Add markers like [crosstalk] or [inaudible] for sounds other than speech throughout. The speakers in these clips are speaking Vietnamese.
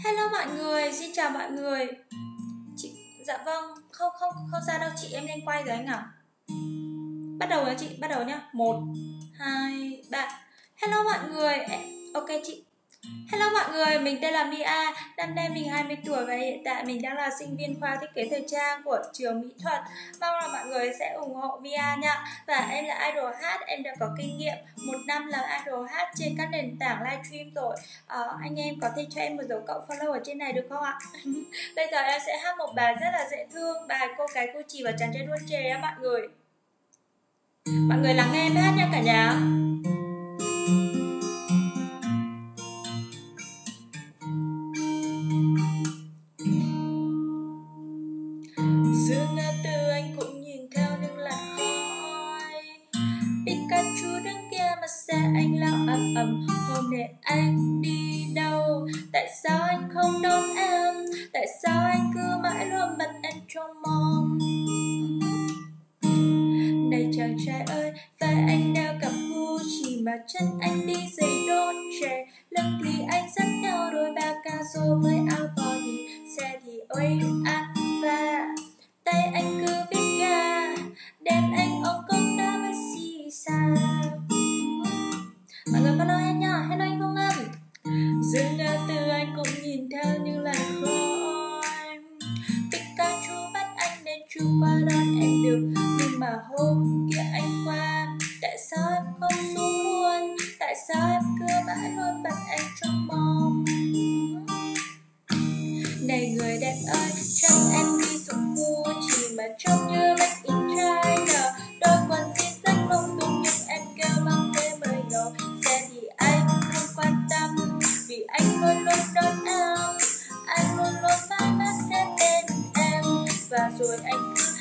Hello mọi người, xin chào mọi người. Chị Dạ vâng, không không không ra đâu chị em nên quay rồi anh ạ. Bắt đầu nhá chị, bắt đầu nhá. Một hai ba. Hello mọi người, ok chị. Hello mọi người, mình tên là Mia, năm nay mình 20 tuổi và hiện tại mình đang là sinh viên khoa thiết kế thời trang của trường mỹ thuật. Mong là mọi người sẽ ủng hộ Mia nha. Và em là idol hát, em đã có kinh nghiệm một năm làm idol hát trên các nền tảng livestream rồi. À, anh em có thể cho em một dấu cộng follow ở trên này được không ạ? [laughs] Bây giờ em sẽ hát một bài rất là dễ thương, bài cô cái cô chỉ và chàng trai đua chè á mọi người. Mọi người lắng nghe em hát nha cả nhà. Xe anh lao ầm ầm, hôm nay anh đi đâu? Tại sao anh không đón em? Tại sao anh cứ mãi luôn bật em trong mong này chàng trai ơi vai anh đeo cặp Gucci mà chân anh đi giày Dolce lưng thì anh dắt nhau đôi ba ca với anh dừng ngã từ anh cũng nhìn theo những làn khói Pikachu bắt anh nên chu qua đón em được. Nhưng mà hôm kia anh qua, tại sao em không xuống luôn? Tại sao vì anh luôn luôn đón em anh luôn luôn mãi mãi sẽ bên em. Và rồi anh cứ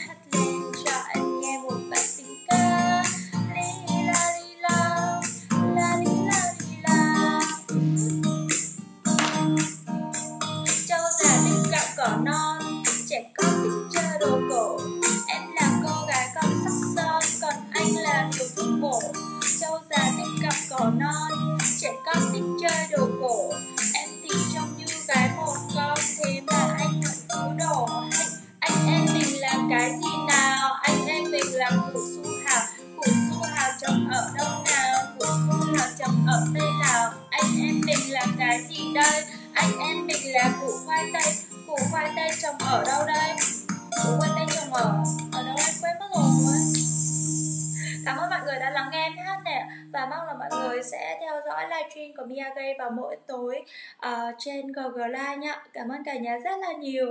anh em mình là củ khoai tây. Củ khoai tây trồng ở đâu đây? Củ khoai tây trồng ở ở đâu em? Quên mất rồi. Cảm ơn mọi người đã lắng nghe hát nè. Và mong là mọi người sẽ theo dõi livestream của Mia Gay vào mỗi tối uh, trên GG Live nhá. Cảm ơn cả nhà rất là nhiều.